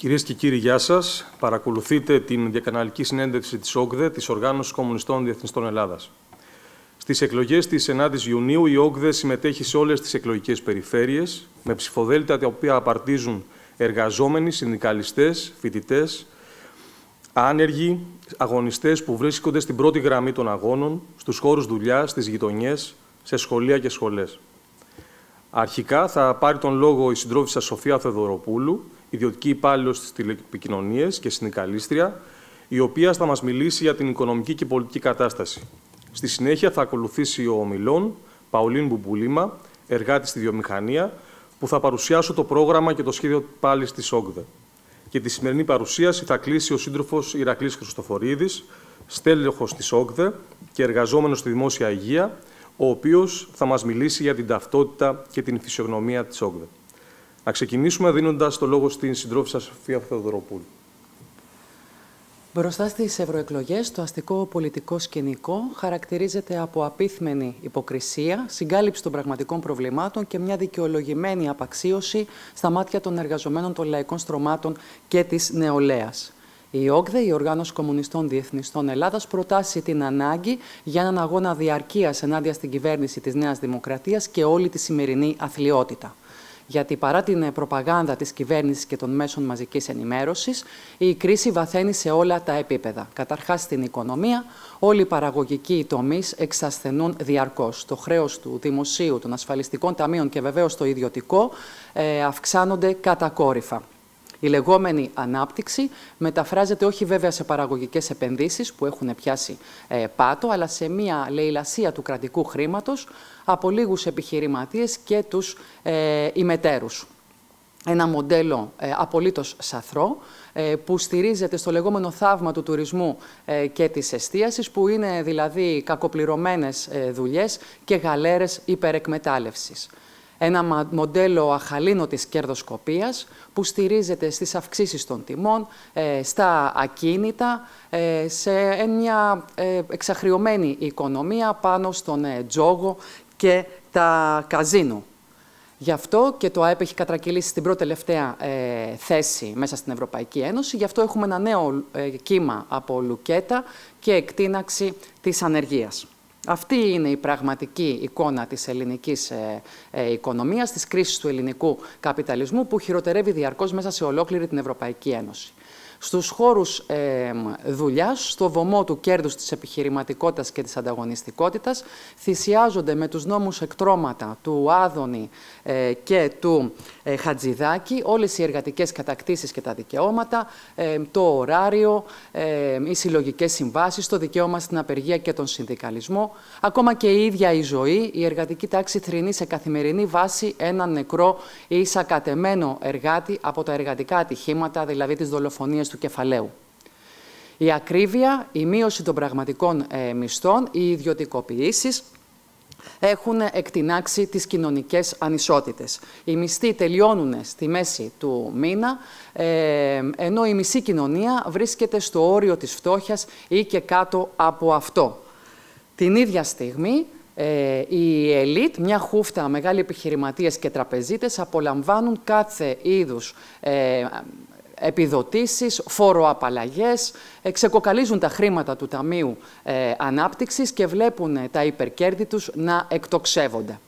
Κυρίες και κύριοι, γεια σας. Παρακολουθείτε την διακαναλική συνέντευξη της ΟΚΔΕ, της Οργάνωσης Κομμουνιστών Διεθνιστών Ελλάδας. Στις εκλογές της 9ης Ιουνίου, η ΟΚΔΕ συμμετέχει σε όλες τις εκλογικές περιφέρειες, με ψηφοδέλτια τα οποία απαρτίζουν εργαζόμενοι, συνδικαλιστές, φοιτητές, άνεργοι, αγωνιστές που βρίσκονται στην πρώτη γραμμή των αγώνων, στους χώρους δουλειάς, στις γειτονιές, σε σχολεία και σχολές. Αρχικά θα πάρει τον λόγο η συντρόφισσα Σοφία Θεοδωροπούλου, ιδιωτική υπάλληλο στις τηλεπικοινωνίες και συνδικαλίστρια, η οποία θα μας μιλήσει για την οικονομική και πολιτική κατάσταση. Στη συνέχεια θα ακολουθήσει ο ομιλών Παουλίν Μπουμπουλίμα, εργάτη στη βιομηχανία, που θα παρουσιάσω το πρόγραμμα και το σχέδιο πάλι τη ΟΚΔΕ. Και τη σημερινή παρουσίαση θα κλείσει ο σύντροφος Ηρακλής Χριστοφορίδης, στέλεχος της ΟΚΔΕ και εργαζόμενος στη δημόσια υγεία, ο οποίος θα μας μιλήσει για την ταυτότητα και την φυσιογνωμία της ΟΚΔΕ. Να ξεκινήσουμε δίνοντας το λόγο στην συντρόφισσα Σοφία Θεοδωροπούλου. Μπροστά στις ευρωεκλογές, το αστικό πολιτικό σκηνικό χαρακτηρίζεται από απίθμενη υποκρισία, συγκάλυψη των πραγματικών προβλημάτων και μια δικαιολογημένη απαξίωση στα μάτια των εργαζομένων των λαϊκών στρωμάτων και της νεολαίας. Η ΟΚΔΕ, η Οργάνωση Κομμουνιστών Διεθνιστών Ελλάδας, προτάσει την ανάγκη για έναν αγώνα διαρκείας ενάντια στην κυβέρνηση της Νέας Δημοκρατίας και όλη τη σημερινή αθλειότητα γιατί παρά την προπαγάνδα της κυβέρνησης και των μέσων μαζικής ενημέρωσης, η κρίση βαθαίνει σε όλα τα επίπεδα. Καταρχάς στην οικονομία, όλοι οι παραγωγικοί τομείς εξασθενούν διαρκώς. Το χρέος του δημοσίου, των ασφαλιστικών ταμείων και βεβαίως το ιδιωτικό ε, αυξάνονται κατακόρυφα. Η λεγόμενη ανάπτυξη μεταφράζεται όχι βέβαια σε παραγωγικές επενδύσεις που έχουν πιάσει ε, πάτο, αλλά σε μια λαιλασία του κρατικού χρήματος από λίγους επιχειρηματίες και τους ε, ημετέρους. Ένα μοντέλο ε, απολύτως σαθρό, ε, που στηρίζεται στο λεγόμενο θαύμα του τουρισμού ε, και της εστίασης, που είναι δηλαδή κακοπληρωμένες δουλειές και γαλέρες υπερεκμετάλλευσης ένα μοντέλο αχαλήνωτης κερδοσκοπίας που στηρίζεται στις αυξήσεις των τιμών, ε, στα ακίνητα, ε, σε μια ε, εξαχριωμένη οικονομία πάνω στον τζόγο και τα καζίνο. Γι' αυτό και το ΑΕΠ έχει κατρακυλήσει στην πρώτη τελευταία θέση μέσα στην Ευρωπαϊκή Ένωση. Γι' αυτό έχουμε ένα νέο κύμα από λουκέτα και εκτείναξη της ανεργίας. Αυτή είναι η πραγματική εικόνα της ελληνικής ε, ε, οικονομίας, της κρίσης του ελληνικού καπιταλισμού που χειροτερεύει διαρκώς μέσα σε ολόκληρη την Ευρωπαϊκή Ένωση στους χώρους ε, δουλειάς, στο βωμό του κέρδους της επιχειρηματικότητας και της ανταγωνιστικότητας, θυσιάζονται με τους νόμους εκτρώματα του Άδωνη ε, και του ε, Χατζηδάκη όλες οι εργατικές κατακτήσεις και τα δικαιώματα, ε, το ωράριο, οι συλλογικές συμβάσεις, το δικαίωμα στην απεργία και τον συνδικαλισμό, ακόμα και η ίδια η ζωή, η εργατική τάξη θρυνεί σε καθημερινή βάση έναν νεκρό ή σακατεμένο εργάτη από τα εργατικά ατυχήματα, δηλαδή τις δολοφονίες του κεφαλαίου. Η ακρίβεια, η μείωση των πραγματικών ε, μισθών, οι ιδιωτικοποιήσεις έχουν εκτινάξει τις κοινωνικές ανισότητες. Οι μισθοί τελειώνουν στη μέση του μήνα, ε, ενώ η μισή κοινωνία βρίσκεται στο όριο της φτώχειας ή και κάτω από αυτό. Την ίδια στιγμή, ε, η ελίτ, μια χούφτα μεγάλοι επιχειρηματίες και τραπεζίτες, απολαμβάνουν κάθε είδους ε, επιδοτήσεις, φοροαπαλλαγές, ξεκοκαλίζουν τα χρήματα του Ταμείου ε, Ανάπτυξης και βλέπουν ε, τα υπερκέρδη τους να εκτοξεύονται.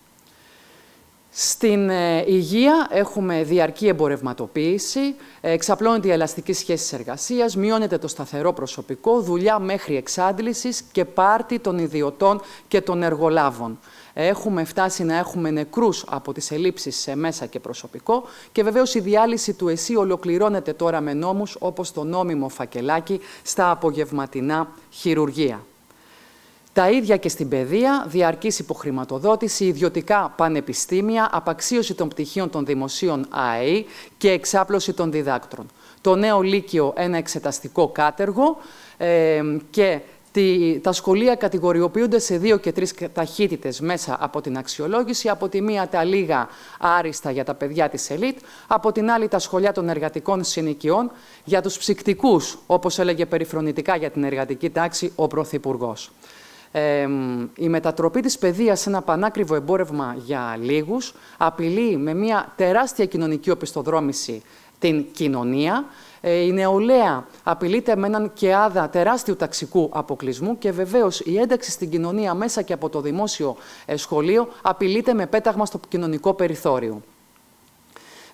Στην ε, υγεία έχουμε διαρκή εμπορευματοποίηση, εξαπλώνεται η ελαστική σχέση εργασίας, μειώνεται το σταθερό προσωπικό, δουλειά μέχρι εξάντλησης και πάρτι των ιδιωτών και των εργολάβων έχουμε φτάσει να έχουμε νεκρούς από τις ελλείψεις σε μέσα και προσωπικό και βεβαίως η διάλυση του ΕΣΥ ολοκληρώνεται τώρα με νόμους όπως το νόμιμο φακελάκι στα απογευματινά χειρουργία. Τα ίδια και στην παιδεία, διαρκής υποχρηματοδότηση, ιδιωτικά πανεπιστήμια, απαξίωση των πτυχίων των δημοσίων ΑΕΗ και εξάπλωση των διδάκτρων. Το νέο Λύκειο ένα εξεταστικό κάτεργο ε, και τα σχολεία κατηγοριοποιούνται σε δύο και τρεις ταχύτητες μέσα από την αξιολόγηση. Από τη μία τα λίγα άριστα για τα παιδιά της ελίτ, από την άλλη τα σχολεία των εργατικών συνοικιών για τους ψυκτικούς, όπως έλεγε περιφρονητικά για την εργατική τάξη ο Πρωθυπουργός. Ε, η μετατροπή της παιδείας σε ένα πανάκριβο εμπόρευμα για λίγους απειλεί με μια τεράστια κοινωνική οπισθοδρόμηση την κοινωνία. Ε, η νεολαία απειλείται με έναν κεάδα τεράστιου ταξικού αποκλεισμού και βεβαίως η ένταξη στην κοινωνία μέσα και από το δημόσιο ε, σχολείο απειλείται με πέταγμα στο κοινωνικό περιθώριο.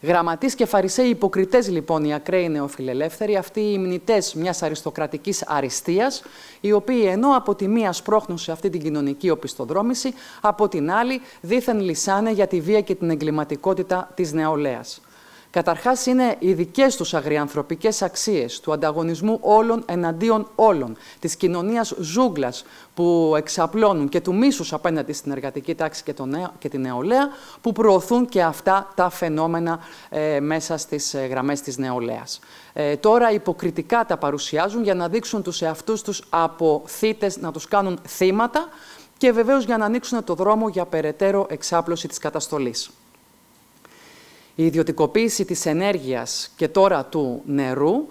Γραμματείς και φαρισαίοι υποκριτές λοιπόν οι ακραίοι νεοφιλελεύθεροι, αυτοί οι μνητές μιας αριστοκρατικής αριστείας, οι οποίοι ενώ από τη μία σπρώχνουν σε αυτή την κοινωνική οπισθοδρόμηση, από την άλλη δήθεν λυσάνε για τη βία και την εγκληματικότητα της νεολαίας. Καταρχάς είναι οι δικές τους αγριανθρωπικές αξίες του ανταγωνισμού όλων εναντίον όλων, της κοινωνίας ζούγκλας που εξαπλώνουν και του μίσους απέναντι στην εργατική τάξη και, νέο, και την νεολαία, που προωθούν και αυτά τα φαινόμενα ε, μέσα στις ε, γραμμές της νεολαίας. Ε, τώρα υποκριτικά τα παρουσιάζουν για να δείξουν τους εαυτούς τους από θύτες, να τους κάνουν θύματα και βεβαίως για να ανοίξουν το δρόμο για περαιτέρω εξάπλωση της καταστολής. Η ιδιωτικοποίηση της ενέργειας και τώρα του νερού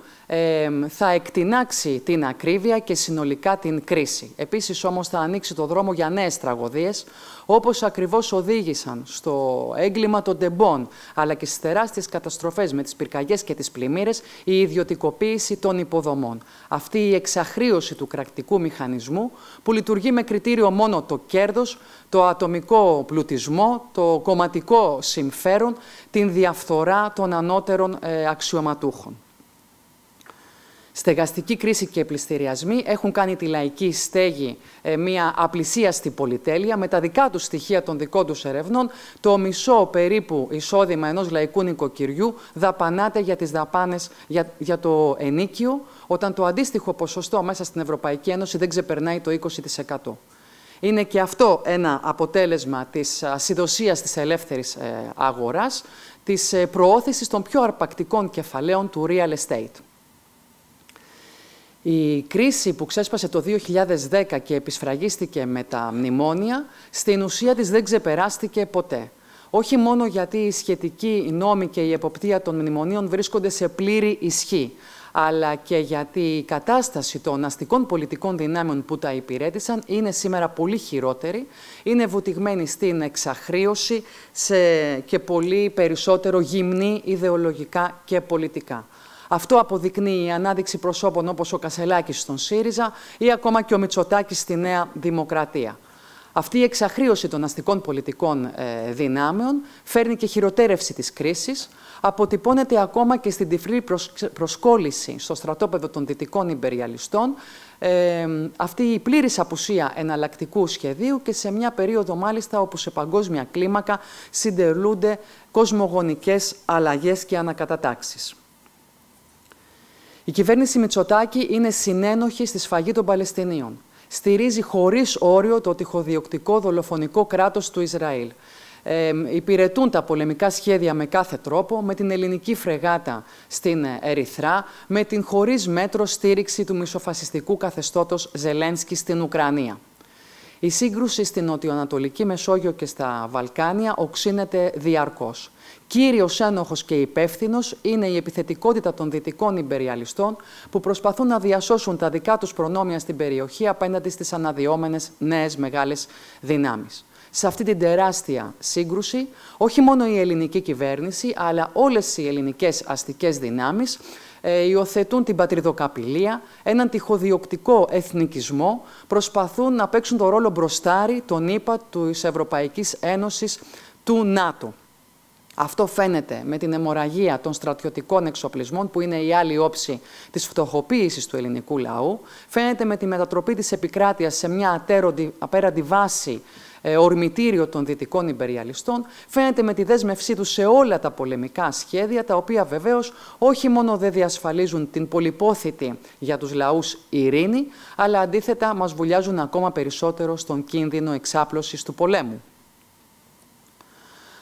θα εκτινάξει την ακρίβεια και συνολικά την κρίση. Επίσης όμως θα ανοίξει το δρόμο για νέες τραγωδίες, όπως ακριβώς οδήγησαν στο έγκλημα των τεμπών, αλλά και στις τεράστιες καταστροφές με τις πυρκαγιές και τις πλημμύρες, η ιδιωτικοποίηση των υποδομών. Αυτή η εξαχρίωση του κρατικού μηχανισμού, που λειτουργεί με κριτήριο μόνο το κέρδος, το ατομικό πλουτισμό, το κομματικό συμφέρον, την διαφθορά των ανώτερων ε, αξιωματούχων. Στεγαστική κρίση και πληστηριασμοί έχουν κάνει τη λαϊκή στέγη ε, μια απλησίαστη πολυτέλεια με τα δικά τους στοιχεία των δικών τους ερευνών. Το μισό περίπου εισόδημα ενός λαϊκού νοικοκυριού δαπανάται για τις δαπάνες για, για το ενίκιο, όταν το αντίστοιχο ποσοστό μέσα στην Ευρωπαϊκή Ένωση δεν ξεπερνάει το 20%. Είναι και αυτό ένα αποτέλεσμα της ασυδοσίας της ελεύθερης ε, αγοράς, της ε, προώθησης των πιο αρπακτικών κεφαλαίων του real estate. Η κρίση που ξέσπασε το 2010 και επισφραγίστηκε με τα μνημόνια, στην ουσία της δεν ξεπεράστηκε ποτέ. Όχι μόνο γιατί οι σχετικοί νόμοι και η εποπτεία των μνημονίων βρίσκονται σε πλήρη ισχύ, αλλά και γιατί η κατάσταση των αστικών πολιτικών δυνάμεων που τα υπηρέτησαν είναι σήμερα πολύ χειρότερη, είναι βουτυγμένη στην εξαχρίωση σε και πολύ περισσότερο γυμνή ιδεολογικά και πολιτικά. Αυτό αποδεικνύει η ανάδειξη προσώπων όπως ο Κασελάκης στον ΣΥΡΙΖΑ ή ακόμα και ο Μητσοτάκης στη Νέα Δημοκρατία. Αυτή η εξαχρίωση των αστικών πολιτικών ε, δυνάμεων φέρνει και χειροτέρευση της κρίσης, αποτυπώνεται ακόμα και στην τυφλή προσκόλληση στο στρατόπεδο των δυτικών υπεριαλιστών, ε, αυτή η πλήρης απουσία εναλλακτικού σχεδίου και σε μια περίοδο μάλιστα όπου σε παγκόσμια κλίμακα συντερλούνται κοσμογονικές αλλαγές και ανακατατάξεις. Η κυβέρνηση Μητσοτάκη είναι συνένοχη στη σφαγή των Παλαιστινίων. Στηρίζει χωρίς όριο το τυχοδιοκτικό δολοφονικό κράτος του Ισραήλ. Ε, υπηρετούν τα πολεμικά σχέδια με κάθε τρόπο, με την ελληνική φρεγάτα στην Ερυθρά, με την χωρίς μέτρο στήριξη του μισοφασιστικού καθεστώτος Ζελένσκι στην Ουκρανία. Η σύγκρουση στην νοτιοανατολική Μεσόγειο και στα Βαλκάνια οξύνεται διαρκώς. Κύριος ένοχος και υπεύθυνος είναι η επιθετικότητα των δυτικών υπεριαλιστών που προσπαθούν να διασώσουν τα δικά τους προνόμια στην περιοχή απέναντι στις αναδυόμενες νέες μεγάλες δυνάμεις. Σε αυτή την τεράστια σύγκρουση, όχι μόνο η ελληνική κυβέρνηση, αλλά όλες οι ελληνικές αστικές δυνάμεις ε, υιοθετούν την πατριδοκαπηλεία, έναν τυχοδιοκτικό εθνικισμό, προσπαθούν να παίξουν το ρόλο μπροστάρι των ΗΠΑ, της Ευρωπαϊκής Ένωσης, του ΝΑΤΟ. Αυτό φαίνεται με την αιμορραγία των στρατιωτικών εξοπλισμών, που είναι η άλλη όψη της φτωχοποίησης του ελληνικού λαού. Φαίνεται με τη μετατροπή της επικράτειας σε μια ατέροντη, απέραντη βάση ε, ορμητήριο των δυτικών υπεριαλιστών. Φαίνεται με τη δέσμευσή τους σε όλα τα πολεμικά σχέδια, τα οποία βεβαίως όχι μόνο δεν διασφαλίζουν την πολυπόθητη για τους λαούς ειρήνη, αλλά αντίθετα μας βουλιάζουν ακόμα περισσότερο στον κίνδυνο εξάπλωσης του πολέμου.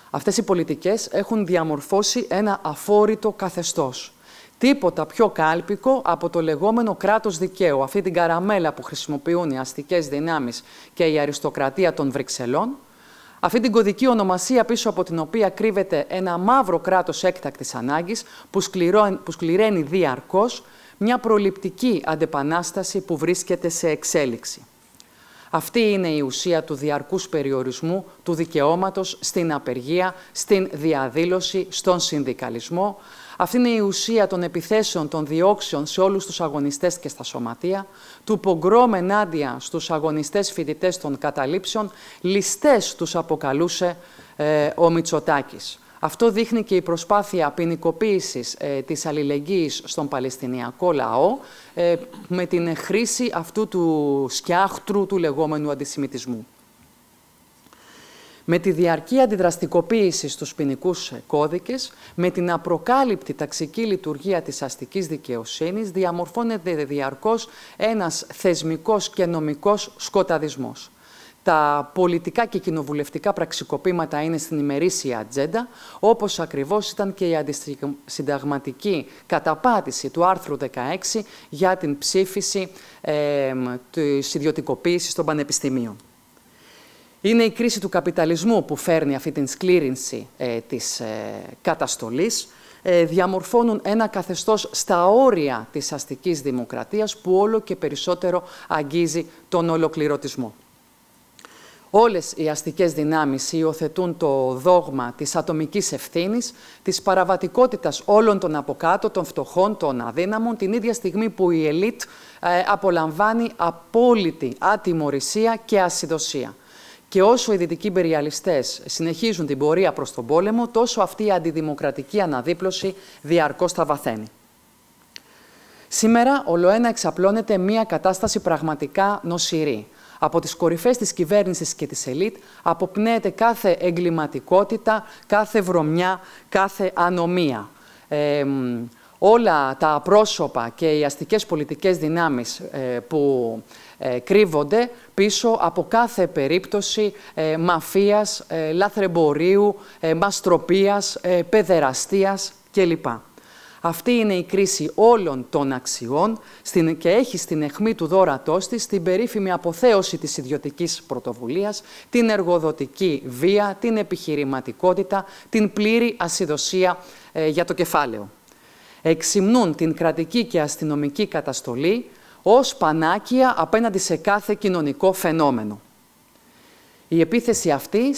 Αυτές οι πολιτικές έχουν διαμορφώσει ένα αφόρητο καθεστώς. Τίποτα πιο κάλπικο από το λεγόμενο κράτος δικαίου, αυτή την καραμέλα που χρησιμοποιούν οι αστικές δυνάμεις και η αριστοκρατία των Βρυξελών, αυτή την κωδική ονομασία πίσω από την οποία κρύβεται ένα μαύρο κράτος έκτακτης ανάγκης που, που σκληραίνει διαρκώς μια προληπτική αντεπανάσταση που βρίσκεται σε εξέλιξη. Αυτή είναι η ουσία του διαρκούς περιορισμού του δικαιώματος στην απεργία, στην διαδήλωση, στον συνδικαλισμό. Αυτή είναι η ουσία των επιθέσεων, των διώξεων σε όλους τους αγωνιστές και στα σωματεία, του πογκρόμ ενάντια στους αγωνιστές φοιτητές των καταλήψεων, ληστές τους αποκαλούσε ε, ο Μητσοτάκης. Αυτό δείχνει και η προσπάθεια ποινικοποίησης ε, της αλληλεγγύης στον Παλαιστινιακό λαό ε, με την χρήση αυτού του σκιάχτρου του λεγόμενου αντισημιτισμού. Με τη διαρκή αντιδραστικοποίηση στους ποινικούς κώδικες, με την απροκάλυπτη ταξική λειτουργία της αστικής δικαιοσύνης, διαμορφώνεται διαρκώς ένας θεσμικός και νομικός σκοταδισμός τα πολιτικά και κοινοβουλευτικά πραξικοπήματα είναι στην ημερήσια ατζέντα, όπως ακριβώς ήταν και η αντισυνταγματική καταπάτηση του άρθρου 16 για την ψήφιση ε, της ιδιωτικοποίησης των πανεπιστημίων. Είναι η κρίση του καπιταλισμού που φέρνει αυτή την σκλήρινση ε, της ε, καταστολής, ε, διαμορφώνουν ένα καθεστώς στα όρια της αστικής δημοκρατίας που όλο και περισσότερο αγγίζει τον ολοκληρωτισμό όλες οι αστικές δυνάμεις υιοθετούν το δόγμα της ατομικής ευθύνης, της παραβατικότητας όλων των από κάτω, των φτωχών, των αδύναμων, την ίδια στιγμή που η ελίτ ε, απολαμβάνει απόλυτη ατιμορρησία και ασυδοσία. Και όσο οι δυτικοί υπεριαλιστές συνεχίζουν την πορεία προς τον πόλεμο, τόσο αυτή η αντιδημοκρατική αναδίπλωση διαρκώς θα βαθαίνει. Σήμερα ολοένα εξαπλώνεται μία κατάσταση πραγματικά νοσηρή. Από τις κορυφές της κυβέρνησης και της ελίτ αποπνέεται κάθε εγκληματικότητα, κάθε βρωμιά, κάθε ανομία. όλα τα πρόσωπα και οι αστικές πολιτικές δυνάμεις ε, που ε, κρύβονται πίσω από κάθε περίπτωση ε, μαφίας, ε, λάθρεμπορίου, μαστροπίας, παιδεραστίας κλπ. Αυτή είναι η κρίση όλων των αξιών και έχει στην αιχμή του δόρατός της την περίφημη αποθέωση της ιδιωτικής πρωτοβουλίας, την εργοδοτική βία, την επιχειρηματικότητα, την πλήρη ασυδοσία ε, για το κεφάλαιο. Εξυμνούν την κρατική και αστυνομική καταστολή ως πανάκια απέναντι σε κάθε κοινωνικό φαινόμενο. Η επίθεση αυτή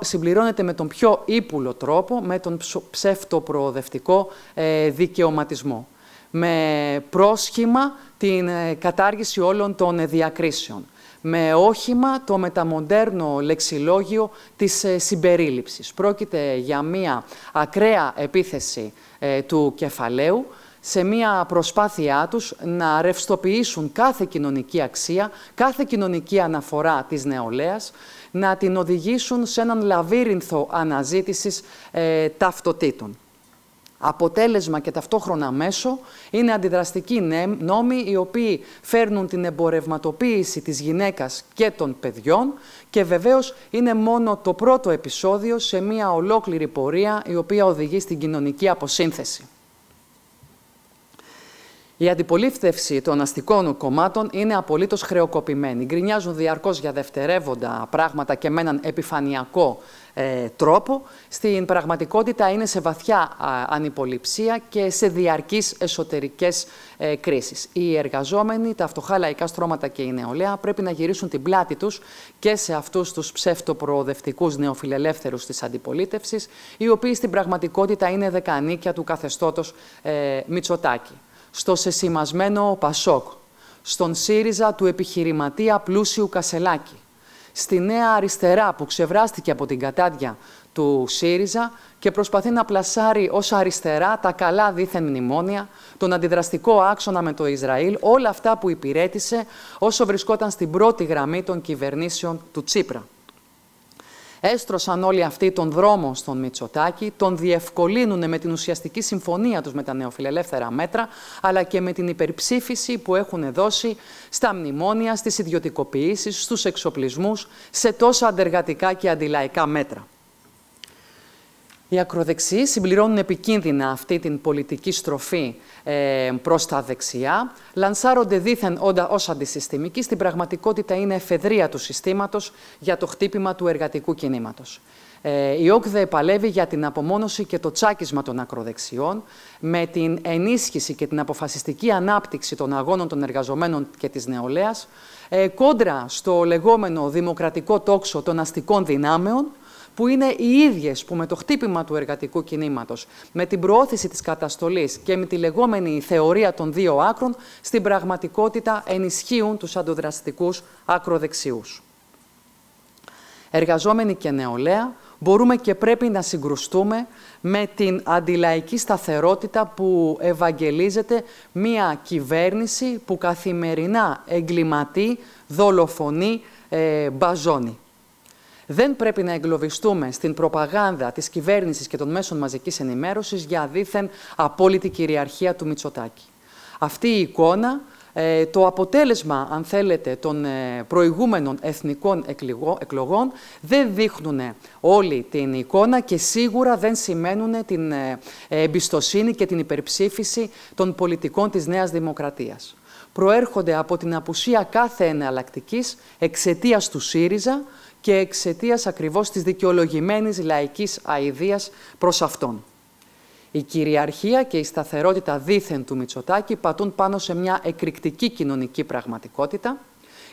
συμπληρώνεται με τον πιο ύπουλο τρόπο, με τον ψεύτο-προοδευτικό ε, δικαιωματισμό. Με πρόσχημα την ε, κατάργηση όλων των διακρίσεων. Με όχημα το μεταμοντέρνο λεξιλόγιο της ε, συμπερίληψης. Πρόκειται για μία ακραία επίθεση του κεφαλαίου, σε μία προσπάθειά τους να ρευστοποιήσουν κάθε κοινωνική αξία, κάθε κοινωνική αναφορά της νεολαίας, να την οδηγήσουν σε έναν λαβύρινθο αναζήτησης ε, ταυτοτήτων. Αποτέλεσμα και ταυτόχρονα μέσο είναι αντιδραστικοί νόμοι οι οποίοι φέρνουν την εμπορευματοποίηση της γυναίκας και των παιδιών και βεβαίως είναι μόνο το πρώτο επεισόδιο σε μια ολόκληρη πορεία η οποία οδηγεί στην κοινωνική αποσύνθεση. Η αντιπολίτευση των αστικών κομμάτων είναι απολύτως χρεοκοπημένη. Γκρινιάζουν διαρκώς για δευτερεύοντα πράγματα και με έναν επιφανειακό ε, τρόπο. Στην πραγματικότητα είναι σε βαθιά ανυποληψία και σε διαρκείς εσωτερικές ε, κρίσεις. Οι εργαζόμενοι, τα φτωχά λαϊκά στρώματα και η νεολαία πρέπει να γυρίσουν την πλάτη τους και σε αυτούς τους ψευτοπροοδευτικούς νεοφιλελεύθερους της αντιπολίτευσης, οι οποίοι στην πραγματικότητα είναι δεκανίκια του καθεστώτος ε, Μητσοτάκη στο σεσημασμένο Πασόκ, στον ΣΥΡΙΖΑ του επιχειρηματία πλούσιου Κασελάκη, στη νέα αριστερά που ξεβράστηκε από την κατάδια του ΣΥΡΙΖΑ και προσπαθεί να πλασάρει ως αριστερά τα καλά δίθεν μνημόνια, τον αντιδραστικό άξονα με το Ισραήλ, όλα αυτά που υπηρέτησε όσο βρισκόταν στην πρώτη γραμμή των κυβερνήσεων του Τσίπρα έστρωσαν όλοι αυτοί τον δρόμο στον Μητσοτάκη, τον διευκολύνουν με την ουσιαστική συμφωνία τους με τα νεοφιλελεύθερα μέτρα, αλλά και με την υπερψήφιση που έχουν δώσει στα μνημόνια, στις ιδιωτικοποιήσεις, στους εξοπλισμούς, σε τόσα αντεργατικά και αντιλαϊκά μέτρα. Οι ακροδεξιοί συμπληρώνουν επικίνδυνα αυτή την πολιτική στροφή ε, προς τα δεξιά, λανσάρονται δήθεν ως αντισυστημικοί, στην πραγματικότητα είναι εφεδρεία του συστήματος για το χτύπημα του εργατικού κινήματος. Ε, η ΟΚΔΕ παλεύει για την απομόνωση και το τσάκισμα των ακροδεξιών με την ενίσχυση και την αποφασιστική ανάπτυξη των αγώνων των εργαζομένων και της νεολαίας ε, κόντρα στο λεγόμενο δημοκρατικό τόξο των αστικών δυνάμεων που είναι οι ίδιες που με το χτύπημα του εργατικού κινήματος, με την προώθηση της καταστολής και με τη λεγόμενη θεωρία των δύο άκρων, στην πραγματικότητα ενισχύουν τους αντιδραστικούς ακροδεξιούς. Εργαζόμενοι και νεολαία, μπορούμε και πρέπει να συγκρουστούμε με την αντιλαϊκή σταθερότητα που ευαγγελίζεται μία κυβέρνηση που καθημερινά εγκληματεί, δολοφονεί, ε, μπαζώνει. Δεν πρέπει να εγκλωβιστούμε στην προπαγάνδα της κυβέρνησης και των μέσων μαζικής ενημέρωσης για δίθεν απόλυτη κυριαρχία του Μητσοτάκη. Αυτή η εικόνα ε, το αποτέλεσμα, αν θέλετε, των ε, προηγούμενων εθνικών εκλογών δεν δείχνουν όλη την εικόνα και σίγουρα δεν σημαίνουν την ε, εμπιστοσύνη και την υπερψήφιση των πολιτικών της Νέας Δημοκρατίας. Προέρχονται από την απουσία κάθε εναλλακτικής εξαιτίας του ΣΥΡΙΖΑ και εξαιτίας ακριβώς της δικαιολογημένης λαϊκής αηδίας προς αυτόν. Η κυριαρχία και η σταθερότητα δήθεν του Μητσοτάκη πατούν πάνω σε μια εκρηκτική κοινωνική πραγματικότητα.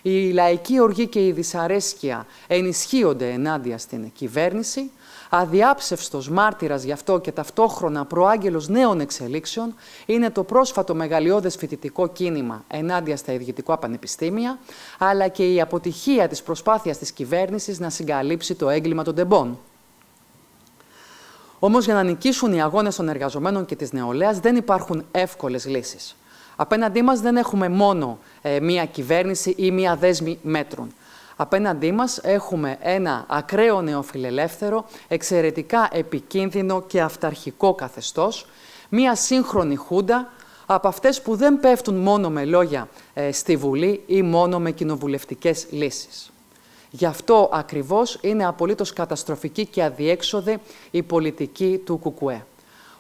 Η λαϊκή οργή και η δυσαρέσκεια ενισχύονται ενάντια στην κυβέρνηση. Αδιάψευστος μάρτυρας γι' αυτό και ταυτόχρονα προάγγελος νέων εξελίξεων είναι το πρόσφατο μεγαλειώδες φοιτητικό κίνημα ενάντια στα ιδιωτικά πανεπιστήμια, αλλά και η αποτυχία της προσπάθειας της κυβέρνησης να συγκαλύψει το έγκλημα των τεμπών. Όμως, για να νικήσουν οι αγώνες των εργαζομένων και της νεολαίας, δεν υπάρχουν εύκολες λύσεις. Απέναντί μας δεν έχουμε μόνο ε, μία κυβέρνηση ή μία δέσμη μέτρων. Απέναντί μας έχουμε ένα ακραίο νεοφιλελεύθερο, εξαιρετικά επικίνδυνο και αυταρχικό καθεστώς, μία σύγχρονη χούντα από αυτές που δεν πέφτουν μόνο με λόγια ε, στη Βουλή ή μόνο με κοινοβουλευτικές λύσεις. Γι' αυτό ακριβώς είναι απολύτως καταστροφική και αδιέξοδη η πολιτική του Κουκουέ.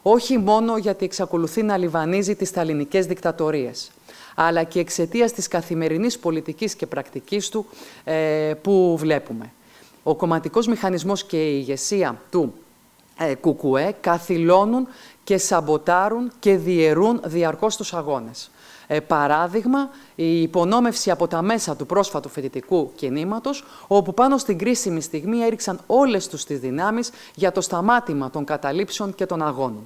Όχι μόνο γιατί εξακολουθεί να λιβανίζει τις σταλινικές δικτατορίες, αλλά και εξαιτίας της καθημερινής πολιτικής και πρακτικής του ε, που βλέπουμε. Ο κομματικός μηχανισμός και η ηγεσία του ε, Κουκουέ καθυλώνουν και σαμποτάρουν και διαιρούν διαρκώς τους αγώνες. Ε, παράδειγμα, η υπονόμευση από τα μέσα του πρόσφατου φοιτητικού κινήματος, όπου πάνω στην κρίσιμη στιγμή έριξαν όλες τους τις δυνάμεις για το σταμάτημα των καταλήψεων και των αγώνων.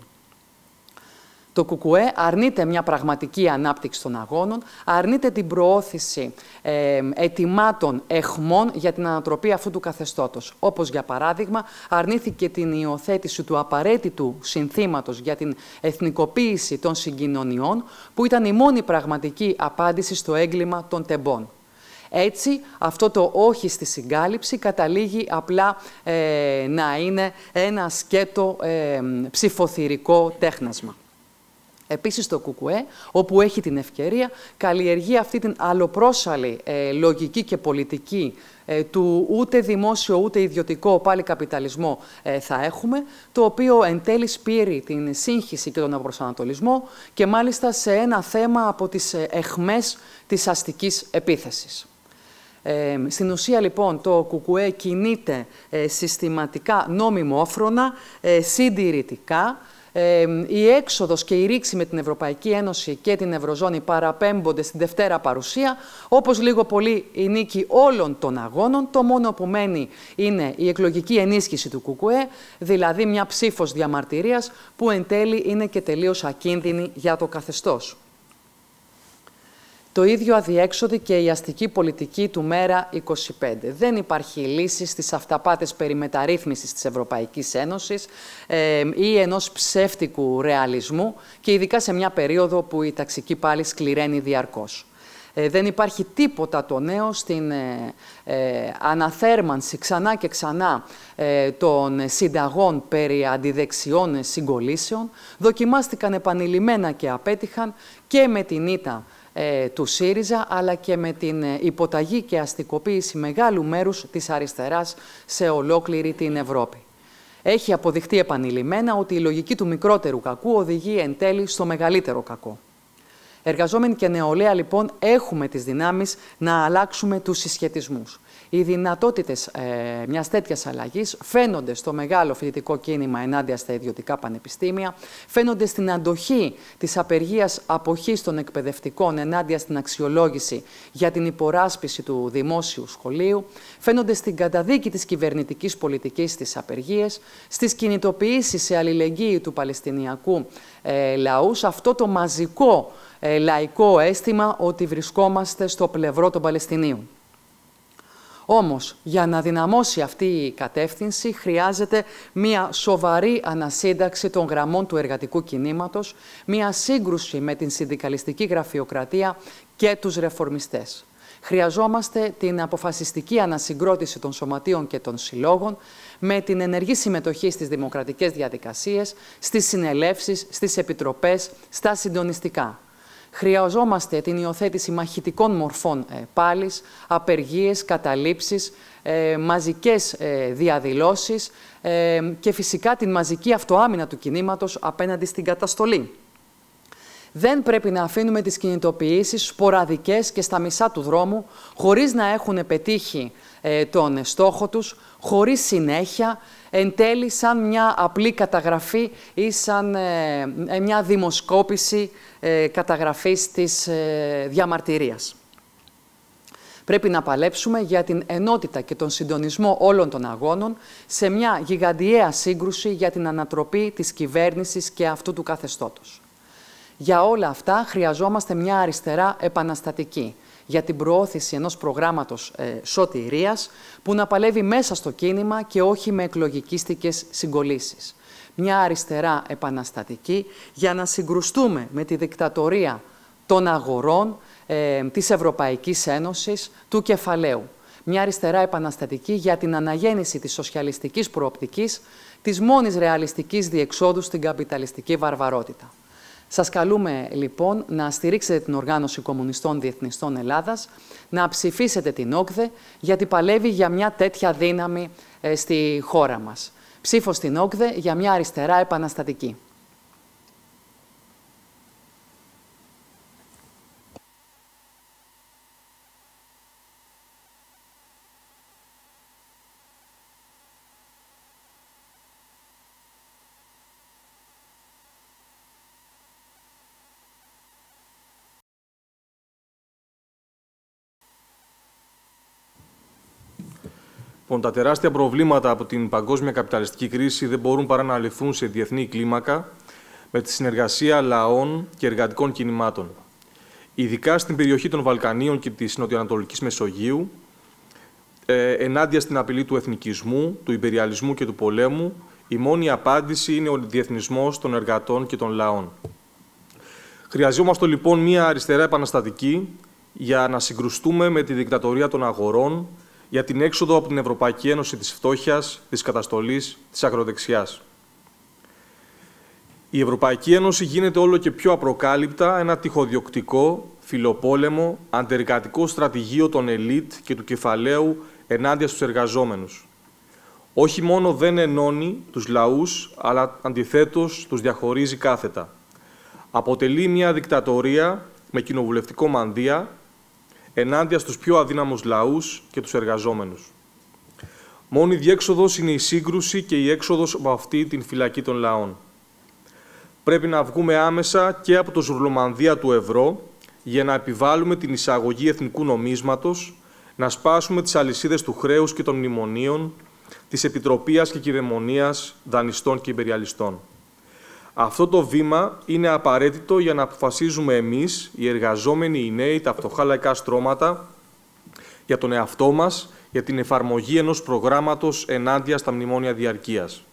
Το ΚΚΕ αρνείται μια πραγματική ανάπτυξη των αγώνων, αρνείται την προώθηση ε, ετοιμάτων εχμών για την ανατροπή αυτού του καθεστώτος. Όπως για παράδειγμα αρνήθηκε την υιοθέτηση του απαραίτητου συνθήματος για την εθνικοποίηση των συγκοινωνιών, που ήταν η μόνη πραγματική απάντηση στο έγκλημα των τεμπών. Έτσι, αυτό το όχι στη συγκάλυψη καταλήγει απλά ε, να είναι ένα σκέτο ε, ψηφοθυρικό τέχνασμα. Επίσης το ΚΚΕ, όπου έχει την ευκαιρία, καλλιεργεί αυτή την αλλοπρόσαλη ε, λογική και πολιτική ε, του ούτε δημόσιο ούτε ιδιωτικό πάλι καπιταλισμό ε, θα έχουμε, το οποίο εν τέλει σπείρει την σύγχυση και τον απροσανατολισμό και μάλιστα σε ένα θέμα από τις εχμές της αστικής επίθεσης. Ε, στην ουσία λοιπόν το ΚΚΕ κινείται συστηματικά νόμιμόφρονα, συντηρητικά, η έξοδος και η ρήξη με την Ευρωπαϊκή Ένωση και την Ευρωζώνη παραπέμπονται στην Δευτέρα παρουσία, όπως λίγο πολύ η νίκη όλων των αγώνων. Το μόνο που μένει είναι η εκλογική ενίσχυση του ΚΚΕ, δηλαδή μια ψήφος διαμαρτυρίας που εν τέλει είναι και τελείως ακίνδυνη για το καθεστώς. Το ίδιο αδιέξοδη και η αστική πολιτική του ΜΕΡΑ 25. Δεν υπάρχει λύση στις αυταπάτες περί μεταρρύθμισης της Ευρωπαϊκής Ένωσης ε, ή ενός ψεύτικου ρεαλισμού και ειδικά σε μια περίοδο που η ταξική πάλι σκληραίνει διαρκώς. Ε, δεν υπάρχει τίποτα το νέο στην ε, ε αναθέρμανση ξανά και ξανά ε, των συνταγών περί αντιδεξιών συγκολήσεων. Δοκιμάστηκαν επανειλημμένα και απέτυχαν και με την ήττα ε, του ΣΥΡΙΖΑ, αλλά και με την ε, υποταγή και αστικοποίηση μεγάλου μέρους της αριστεράς σε ολόκληρη την Ευρώπη. Έχει αποδειχτεί επανειλημμένα ότι η λογική του μικρότερου κακού οδηγεί εν τέλει στο μεγαλύτερο κακό. Εργαζόμενοι και νεολαία λοιπόν έχουμε τις δυνάμεις να αλλάξουμε τους συσχετισμούς. Οι δυνατότητες ε, μιας τέτοιας αλλαγής φαίνονται στο μεγάλο φοιτητικό κίνημα ενάντια στα ιδιωτικά πανεπιστήμια, φαίνονται στην αντοχή της απεργίας αποχής των εκπαιδευτικών ενάντια στην αξιολόγηση για την υποράσπιση του δημόσιου σχολείου, φαίνονται στην καταδίκη της κυβερνητικής πολιτικής στις απεργίες, στις κινητοποιήσεις σε αλληλεγγύη του Παλαιστινιακού ε, λαού, σε αυτό το μαζικό ε, λαϊκό αίσθημα ότι βρισκόμαστε στο πλευρό των Παλαιστινίων. Όμως, για να δυναμώσει αυτή η κατεύθυνση χρειάζεται μια σοβαρή ανασύνταξη των γραμμών του εργατικού κινήματος, μια σύγκρουση με την συνδικαλιστική γραφειοκρατία και τους ρεφορμιστές. Χρειαζόμαστε την αποφασιστική ανασυγκρότηση των σωματείων και των συλλόγων, με την ενεργή συμμετοχή στις δημοκρατικές διαδικασίες, στις συνελεύσεις, στις επιτροπές, στα συντονιστικά. Χρειαζόμαστε την υιοθέτηση μαχητικών μορφών ε, πάλης, απεργίες, καταλήψεις, ε, μαζικές ε, διαδηλώσεις ε, και φυσικά την μαζική αυτοάμυνα του κινήματος απέναντι στην καταστολή. Δεν πρέπει να αφήνουμε τις κινητοποιήσεις σποραδικές και στα μισά του δρόμου, χωρίς να έχουν πετύχει ε, τον στόχο τους, χωρίς συνέχεια, εν τέλει σαν μια απλή καταγραφή ή σαν ε, μια δημοσκόπηση ε, καταγραφής της ε, διαμαρτυρίας. Πρέπει να παλέψουμε για την ενότητα και τον συντονισμό όλων των αγώνων σε μια γιγαντιαία σύγκρουση για την ανατροπή της κυβέρνησης και αυτού του καθεστώτος. Για όλα αυτά χρειαζόμαστε μια αριστερά επαναστατική για την προώθηση ενός προγράμματος ε, σωτηρίας που να παλεύει μέσα στο κίνημα και όχι με εκλογικίστικες συγκολήσεις. Μια αριστερά επαναστατική για να συγκρουστούμε με τη δικτατορία των αγορών ε, της Ευρωπαϊκής Ένωσης του κεφαλαίου. Μια αριστερά επαναστατική για την αναγέννηση της σοσιαλιστικής προοπτικής, της μόνης ρεαλιστικής διεξόδου στην καπιταλιστική βαρβαρότητα. Σας καλούμε λοιπόν να στηρίξετε την Οργάνωση Κομμουνιστών Διεθνιστών Ελλάδας, να ψηφίσετε την ΟΚΔΕ, γιατί παλεύει για μια τέτοια δύναμη ε, στη χώρα μας. Ψήφος στην ΟΚΔΕ για μια αριστερά επαναστατική. Λοιπόν, τα τεράστια προβλήματα από την παγκόσμια καπιταλιστική κρίση δεν μπορούν παρά να λυθούν σε διεθνή κλίμακα με τη συνεργασία λαών και εργατικών κινημάτων. Ειδικά στην περιοχή των Βαλκανίων και της Νοτιοανατολικής Μεσογείου, ε, ενάντια στην απειλή του εθνικισμού, του υπεριαλισμού και του πολέμου, η μόνη απάντηση είναι ο διεθνισμός των εργατών και των λαών. Χρειαζόμαστε λοιπόν μια αριστερά επαναστατική για να συγκρουστούμε με τη δικτατορία των αγορών, για την έξοδο από την Ευρωπαϊκή Ένωση της φτώχειας, της καταστολής, της ακροδεξιάς. Η Ευρωπαϊκή Ένωση γίνεται όλο και πιο απροκάλυπτα ένα τυχοδιοκτικό, φιλοπόλεμο, αντερικατικό στρατηγείο των ελίτ και του κεφαλαίου ενάντια στους εργαζόμενους. Όχι μόνο δεν ενώνει τους λαούς, αλλά αντιθέτως τους διαχωρίζει κάθετα. Αποτελεί μια δικτατορία με κοινοβουλευτικό μανδύα, ενάντια στους πιο αδύναμους λαούς και τους εργαζόμενους. Μόνη διέξοδος είναι η σύγκρουση και η έξοδος από αυτή την φυλακή των λαών. Πρέπει να βγούμε άμεσα και από το ζουρλομανδία του ευρώ για να επιβάλλουμε την εισαγωγή εθνικού νομίσματος, να σπάσουμε τις αλυσίδες του χρέους και των μνημονίων, της επιτροπίας και κυδαιμονίας δανειστών και υπεριαλιστών. Αυτό το βήμα είναι απαραίτητο για να αποφασίζουμε εμείς, οι εργαζόμενοι, οι νέοι, τα φτωχά λαϊκά στρώματα, για τον εαυτό μας, για την εφαρμογή ενός προγράμματος ενάντια στα μνημόνια διαρκείας.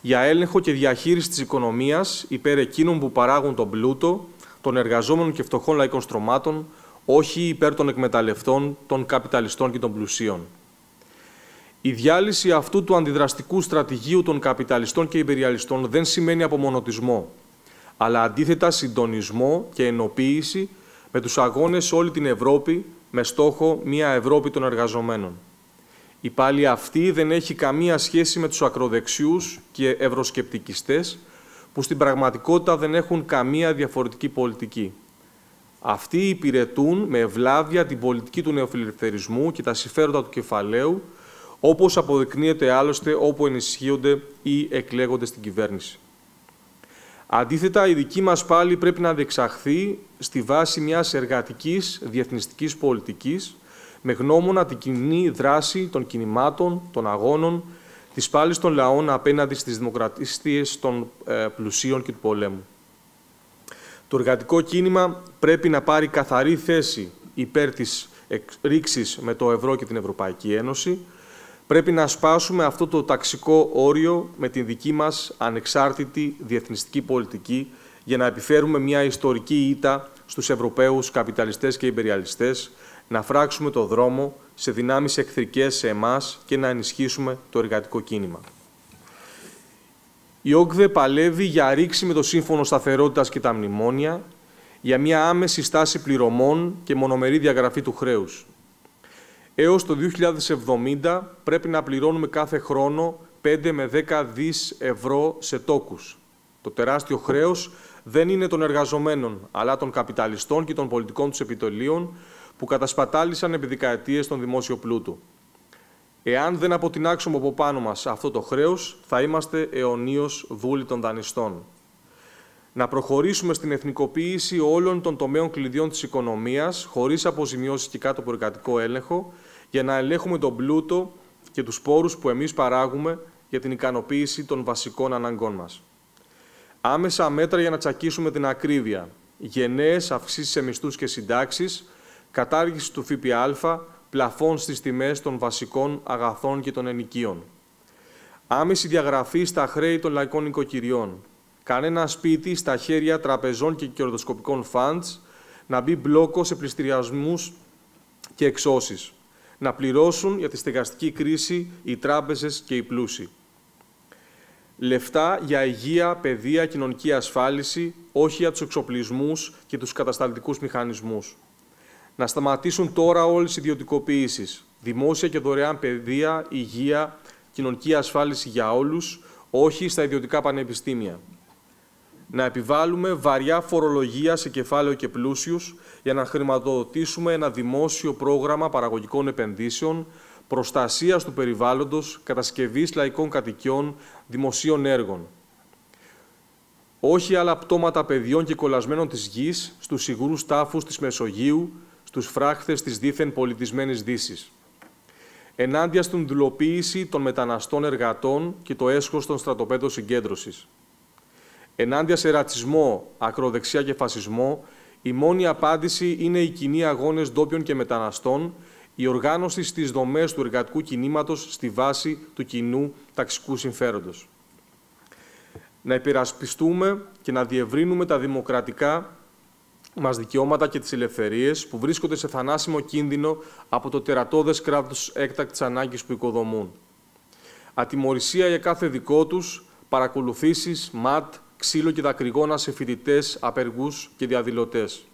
Για έλεγχο και διαχείριση της οικονομίας υπέρ εκείνων που παράγουν τον πλούτο, των εργαζόμενων και φτωχών λαϊκών στρωμάτων, όχι υπέρ των εκμεταλλευτών, των καπιταλιστών και των πλουσίων. Η διάλυση αυτού του αντιδραστικού στρατηγίου των καπιταλιστών και υπεριαλιστών δεν σημαίνει απομονωτισμό, αλλά αντίθετα συντονισμό και ενοποίηση με τους αγώνες σε όλη την Ευρώπη με στόχο μια Ευρώπη των εργαζομένων. Η πάλι αυτή δεν έχει καμία σχέση με τους ακροδεξιούς και ευρωσκεπτικιστές που στην πραγματικότητα δεν έχουν καμία διαφορετική πολιτική. Αυτοί υπηρετούν με ευλάβεια την πολιτική του νεοφιλελευθερισμού και τα συμφέροντα του κεφαλαίου, όπως αποδεικνύεται άλλωστε όπου ενισχύονται ή εκλέγονται στην κυβέρνηση. Αντίθετα, η δική μας πάλι πρέπει να διεξαχθεί στη βάση μιας εργατικής διεθνιστικής πολιτικής, με γνώμονα την κοινή δράση των κινημάτων, των αγώνων, της πάλης των λαών απέναντι στις δημοκρατίες των ε, πλουσίων και του πολέμου. Το εργατικό κίνημα πρέπει να πάρει καθαρή θέση υπέρ της ρήξης με το ευρώ και την Ευρωπαϊκή Ένωση. Πρέπει να σπάσουμε αυτό το ταξικό όριο με την δική μας ανεξάρτητη διεθνιστική πολιτική για να επιφέρουμε μια ιστορική ήττα στους Ευρωπαίους καπιταλιστές και υπεριαλιστές, να φράξουμε το δρόμο σε δυνάμεις εχθρικές σε εμάς και να ενισχύσουμε το εργατικό κίνημα. Η ΟΚΔΕ παλεύει για ρήξη με το Σύμφωνο Σταθερότητας και τα μνημόνια, για μια άμεση στάση πληρωμών και μονομερή διαγραφή του χρέους. Έως το 2070 πρέπει να πληρώνουμε κάθε χρόνο 5 με 10 δις ευρώ σε τόκους. Το τεράστιο χρέος δεν είναι των εργαζομένων, αλλά των καπιταλιστών και των πολιτικών τους επιτολίων που κατασπατάλησαν επί δεκαετίες τον δημόσιο πλούτο. Εάν δεν αποτινάξουμε από πάνω μας αυτό το χρέος, θα είμαστε αιωνίως δούλοι των δανειστών. Να προχωρήσουμε στην εθνικοποίηση όλων των τομέων κλειδιών της οικονομίας, χωρίς αποζημιώσεις και κάτω από εργατικό έλεγχο, για να ελέγχουμε τον πλούτο και τους πόρους που εμείς παράγουμε για την ικανοποίηση των βασικών αναγκών μας. Άμεσα μέτρα για να τσακίσουμε την ακρίβεια, γενναίες αυξήσεις σε μισθούς και συντάξεις, κατάργηση του ΦΠΑ, πλαφών στις τιμές των βασικών αγαθών και των ενοικίων. Άμεση διαγραφή στα χρέη των λαϊκών οικοκυριών. Κανένα σπίτι στα χέρια τραπεζών και κερδοσκοπικών φαντς να μπει μπλόκο σε πληστηριασμούς και εξώσεις. Να πληρώσουν για τη στεγαστική κρίση οι τράπεζες και οι πλούσιοι. Λεφτά για υγεία, παιδεία, κοινωνική ασφάλιση, όχι για τους εξοπλισμούς και τους κατασταλτικούς μηχανισμούς να σταματήσουν τώρα όλες οι ιδιωτικοποιήσεις. Δημόσια και δωρεάν παιδεία, υγεία, κοινωνική ασφάλιση για όλους, όχι στα ιδιωτικά πανεπιστήμια. Να επιβάλλουμε βαριά φορολογία σε κεφάλαιο και πλούσιους για να χρηματοδοτήσουμε ένα δημόσιο πρόγραμμα παραγωγικών επενδύσεων, προστασίας του περιβάλλοντος, κατασκευής λαϊκών κατοικιών, δημοσίων έργων. Όχι άλλα πτώματα παιδιών και κολλασμένων της γης στους σιγουρούς τάφους της Μεσογείου, τους φράχτες της δίθεν πολιτισμένης δύσης. Ενάντια στην δουλοποίηση των μεταναστών εργατών και το έσχος των στρατοπέδων συγκέντρωσης. Ενάντια σε ρατσισμό, ακροδεξιά και φασισμό, η μόνη απάντηση είναι οι κοινοί αγώνες ντόπιων και μεταναστών, η οργάνωση στις δομές του εργατικού κινήματος στη βάση του κοινού ταξικού συμφέροντος. Να υπερασπιστούμε και να διευρύνουμε τα δημοκρατικά μας δικαιώματα και τις ελευθερίες που βρίσκονται σε θανάσιμο κίνδυνο από το τερατώδες κράτος έκτακτης ανάγκης που οικοδομούν. Ατιμορρησία για κάθε δικό τους, παρακολουθήσεις, ματ, ξύλο και δακρυγόνα σε φοιτητές, απεργούς και διαδηλωτές.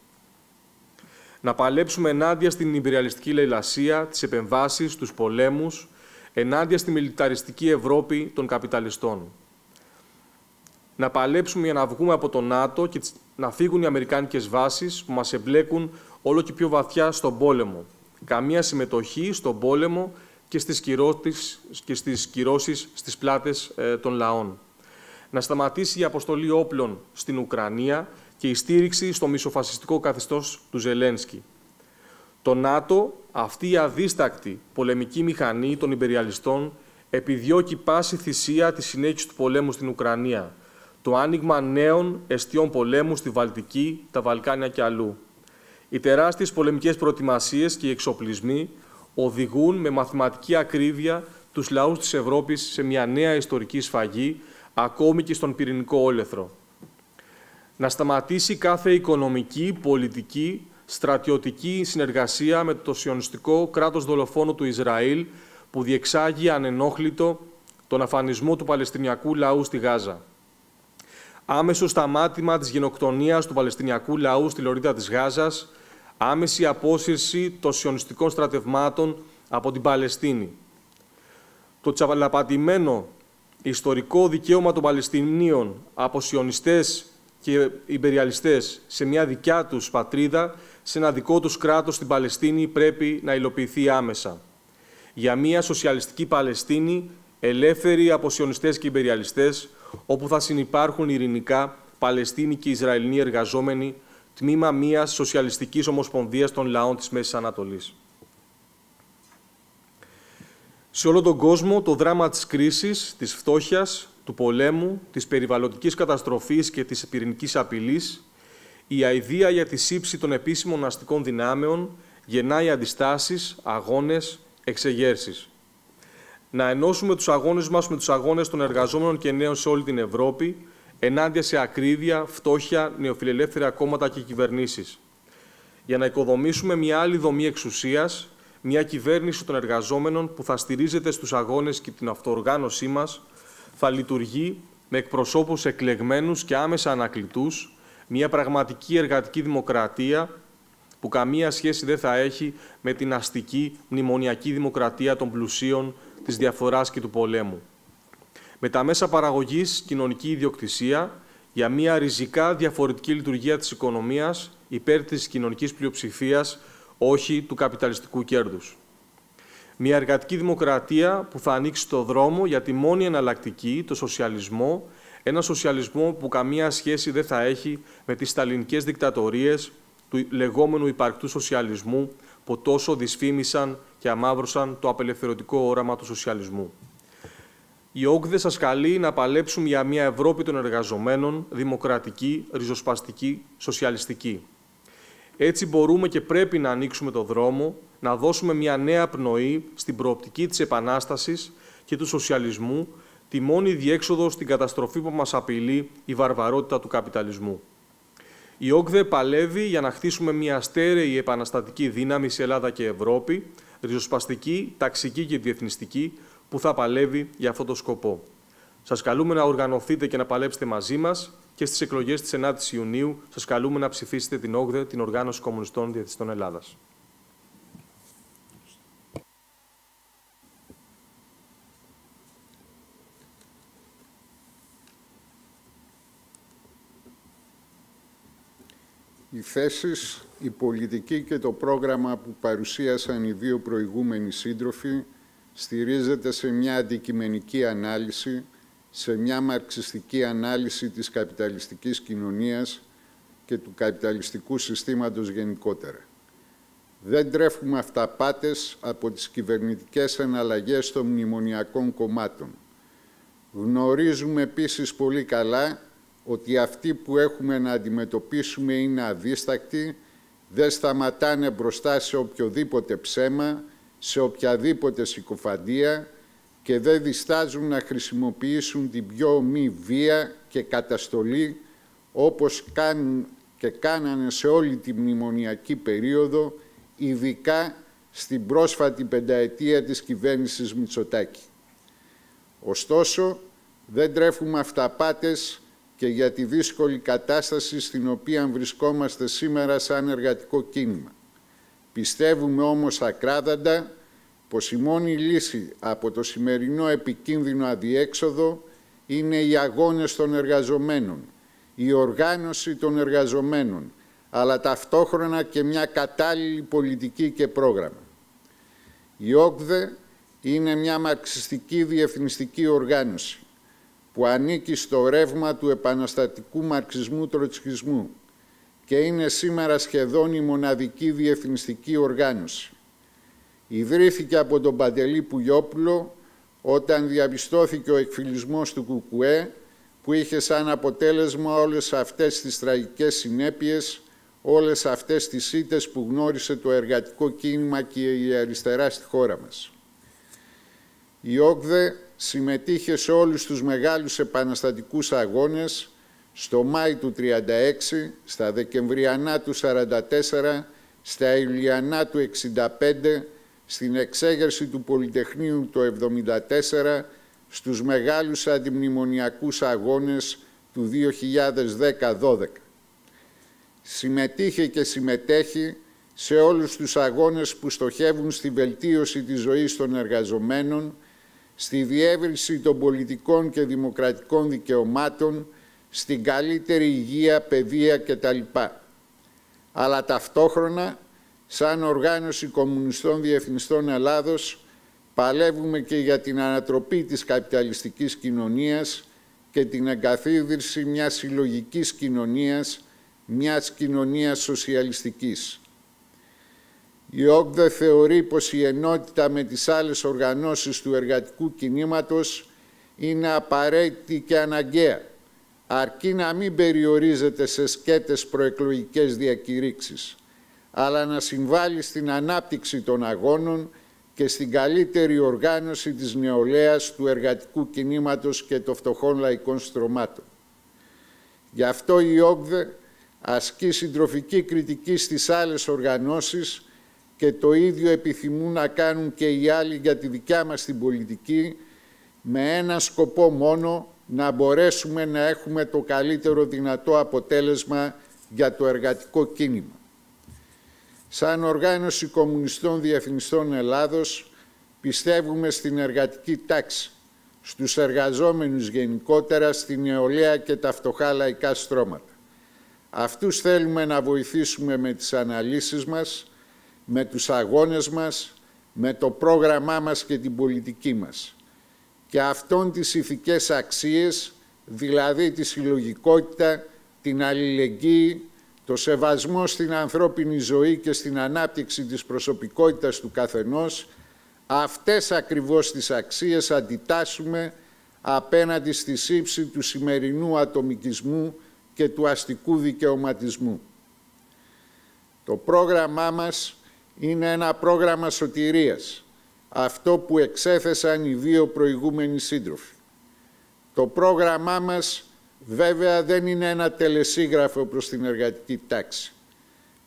Να παλέψουμε ενάντια στην υπεριαλιστική λαϊλασία, τις επεμβάσεις, τους πολέμους, ενάντια στη μιλιταριστική Ευρώπη των καπιταλιστών. Να παλέψουμε για να βγούμε από το ΝΑΤΟ και να φύγουν οι αμερικάνικες βάσεις που μας εμπλέκουν όλο και πιο βαθιά στον πόλεμο. Καμία συμμετοχή στον πόλεμο και στις, κυρώσεις, και στις κυρώσεις στις πλάτες ε, των λαών. Να σταματήσει η αποστολή όπλων στην Ουκρανία και η στήριξη στο μισοφασιστικό καθεστώς του Ζελένσκι. Το ΝΑΤΟ, αυτή η αδίστακτη πολεμική μηχανή των υπεριαλιστών, επιδιώκει πάση θυσία τη συνέχιση του πολέμου στην Ουκρανία, το άνοιγμα νέων εστιών πολέμου στη Βαλτική, τα Βαλκάνια και αλλού. Οι τεράστιες πολεμικές προετοιμασίες και οι εξοπλισμοί οδηγούν με μαθηματική ακρίβεια τους λαούς της Ευρώπης σε μια νέα ιστορική σφαγή, ακόμη και στον πυρηνικό όλεθρο. Να σταματήσει κάθε οικονομική, πολιτική, στρατιωτική συνεργασία με το σιωνιστικό κράτος δολοφόνο του Ισραήλ που διεξάγει ανενόχλητο τον αφανισμό του Παλαιστινιακού λαού στη Γάζα άμεσο σταμάτημα της γενοκτονίας του Παλαιστινιακού λαού στη Λωρίδα της Γάζας, άμεση απόσυρση των σιωνιστικών στρατευμάτων από την Παλαιστίνη. Το τσαβαλαπατημένο ιστορικό δικαίωμα των Παλαιστινίων από σιωνιστές και οι υπεριαλιστές σε μια δικιά τους πατρίδα, σε ένα δικό τους κράτος στην Παλαιστίνη πρέπει να υλοποιηθεί άμεσα. Για μια σοσιαλιστική Παλαιστίνη, ελεύθερη από σιωνιστές και υπεριαλιστές, όπου θα συνεπάρχουν ειρηνικά Παλαιστίνοι και Ισραηλινοί εργαζόμενοι, τμήμα μιας σοσιαλιστικής ομοσπονδίας των λαών της Μέσης Ανατολής. Σε όλο τον κόσμο, το δράμα της κρίσης, της φτώχειας, του πολέμου, της περιβαλλοντικής καταστροφής και της πυρηνικής απειλής, η αηδία για τη σύψη των επίσημων αστικών δυνάμεων γεννάει αντιστάσεις, αγώνες, εξεγέρσεις. Να ενώσουμε τους αγώνες μας με τους αγώνες των εργαζόμενων και νέων σε όλη την Ευρώπη, ενάντια σε ακρίβεια, φτώχεια, νεοφιλελεύθερα κόμματα και κυβερνήσεις. Για να οικοδομήσουμε μια άλλη δομή εξουσίας, μια κυβέρνηση των εργαζόμενων που θα στηρίζεται στους αγώνες και την αυτοοργάνωσή μας, θα λειτουργεί με εκπροσώπους εκλεγμένους και άμεσα ανακλητούς, μια πραγματική εργατική δημοκρατία που καμία σχέση δεν θα έχει με την αστική μνημονιακή δημοκρατία των πλουσίων, της διαφοράς και του πολέμου. Με τα μέσα παραγωγής, κοινωνική ιδιοκτησία, για μια ριζικά διαφορετική λειτουργία της οικονομίας υπέρ της κοινωνικής πλειοψηφίας, όχι του καπιταλιστικού κέρδους. Μια εργατική δημοκρατία που θα ανοίξει το δρόμο για τη μόνη εναλλακτική, το σοσιαλισμό, ένα σοσιαλισμό που καμία σχέση δεν θα έχει με τις σταλινικές δικτατορίες του λεγόμενου υπαρκτού σοσιαλισμού που τόσο δυσφήμισαν και αμάβρωσαν το απελευθερωτικό όραμα του σοσιαλισμού. Η ΟΚΔΕ σας καλεί να παλέψουμε για μια Ευρώπη των εργαζομένων, δημοκρατική, ριζοσπαστική, σοσιαλιστική. Έτσι μπορούμε και πρέπει να ανοίξουμε το δρόμο, να δώσουμε μια νέα πνοή στην προοπτική της Επανάστασης και του σοσιαλισμού, τη μόνη διέξοδο στην καταστροφή που μας απειλεί η βαρβαρότητα του καπιταλισμού. Η ΟΚΔΕ παλεύει για να χτίσουμε μια στέρεη επαναστατική δύναμη σε Ελλάδα και Ευρώπη, ριζοσπαστική, ταξική και διεθνιστική, που θα παλεύει για αυτό το σκοπό. Σας καλούμε να οργανωθείτε και να παλέψετε μαζί μας και στις εκλογές της 9ης Ιουνίου σας καλούμε να ψηφίσετε την ΟΚΔΕ, την Οργάνωση Κομμουνιστών Διεθνιστών Ελλάδας. Οι θέσεις, η πολιτική και το πρόγραμμα που παρουσίασαν οι δύο προηγούμενοι σύντροφοι στηρίζεται σε μια αντικειμενική ανάλυση, σε μια μαρξιστική ανάλυση της καπιταλιστικής κοινωνίας και του καπιταλιστικού συστήματος γενικότερα. Δεν τρέφουμε αυταπάτες από τις κυβερνητικές εναλλαγές των μνημονιακών κομμάτων. Γνωρίζουμε επίσης πολύ καλά ότι αυτοί που έχουμε να αντιμετωπίσουμε είναι αδίστακτοι, δεν σταματάνε μπροστά σε οποιοδήποτε ψέμα, σε οποιαδήποτε συκοφαντία και δεν διστάζουν να χρησιμοποιήσουν την πιο ομή βία και καταστολή όπως κάνουν και κάνανε σε όλη τη μνημονιακή περίοδο, ειδικά στην πρόσφατη πενταετία της κυβέρνησης Μητσοτάκη. Ωστόσο, δεν τρέφουμε αυταπάτες και για τη δύσκολη κατάσταση στην οποία βρισκόμαστε σήμερα σαν εργατικό κίνημα. Πιστεύουμε όμως ακράδαντα πως η μόνη λύση από το σημερινό επικίνδυνο αδιέξοδο είναι οι αγώνες των εργαζομένων, η οργάνωση των εργαζομένων, αλλά ταυτόχρονα και μια κατάλληλη πολιτική και πρόγραμμα. Η ΟΚΔΕ είναι μια μαρξιστική διεθνιστική οργάνωση που ανήκει στο ρεύμα του επαναστατικού μαρξισμού τροτσχισμού και είναι σήμερα σχεδόν η μοναδική διεθνιστική οργάνωση. Ιδρύθηκε από τον Παντελή Πουγιόπουλο όταν διαπιστώθηκε ο εκφυλισμός του Κουκουέ που είχε σαν αποτέλεσμα όλες αυτές τις τραγικές συνέπειες, όλες αυτές τις ήττες που γνώρισε το εργατικό κίνημα και η αριστερά στη χώρα μας. Η ΟΚΔΕ συμμετείχε σε όλους τους μεγάλους επαναστατικούς αγώνες στο Μάη του 36, στα Δεκεμβριανά του 44, στα Ιουλιανά του 65, στην εξέγερση του Πολυτεχνείου το 74, στους μεγάλους αντιμνημονιακούς αγώνες του 2010-12. Συμμετείχε και συμμετέχει σε όλους τους αγώνες που στοχεύουν στη βελτίωση της ζωής των εργαζομένων, στη διεύρυνση των πολιτικών και δημοκρατικών δικαιωμάτων, στην καλύτερη υγεία, παιδεία κτλ. Αλλά ταυτόχρονα, σαν οργάνωση κομμουνιστών διευθυνιστών Ελλάδος, παλεύουμε και για την ανατροπή της καπιταλιστικής κοινωνίας και την εγκαθίδρυση μιας συλλογικής κοινωνίας, μιας κοινωνίας σοσιαλιστικής. Η ΟΚΔΕ θεωρεί πως η ενότητα με τις άλλες οργανώσεις του εργατικού κινήματος είναι απαραίτητη και αναγκαία, αρκεί να μην περιορίζεται σε σκέτες προεκλογικές διακηρύξεις, αλλά να συμβάλλει στην ανάπτυξη των αγώνων και στην καλύτερη οργάνωση της νεολαίας του εργατικού κινήματος και των φτωχών λαϊκών στρωμάτων. Γι' αυτό η ΟΚΔΕ ασκεί συντροφική κριτική στις άλλες οργανώσεις και το ίδιο επιθυμούν να κάνουν και οι άλλοι για τη δικιά μας την πολιτική με ένα σκοπό μόνο να μπορέσουμε να έχουμε το καλύτερο δυνατό αποτέλεσμα για το εργατικό κίνημα. Σαν Οργάνωση Κομμουνιστών Διευθυνιστών Ελλάδος πιστεύουμε στην εργατική τάξη, στους εργαζόμενους γενικότερα, στην νεολαία και τα φτωχά λαϊκά στρώματα. Αυτούς θέλουμε να βοηθήσουμε με τις αναλύσεις μας, με τους αγώνες μας, με το πρόγραμμά μας και την πολιτική μας. Και αυτόν τις ηθικές αξίες, δηλαδή τη συλλογικότητα, την αλληλεγγύη, το σεβασμό στην ανθρώπινη ζωή και στην ανάπτυξη της προσωπικότητας του καθενός, αυτές ακριβώς τις αξίες αντιτάσσουμε απέναντι στη σύψη του σημερινού ατομικισμού και του αστικού δικαιωματισμού. Το πρόγραμμά μας είναι ένα πρόγραμμα σωτηρίας, αυτό που εξέθεσαν οι δύο προηγούμενοι σύντροφοι. Το πρόγραμμά μας βέβαια δεν είναι ένα τελεσίγραφο προς την εργατική τάξη,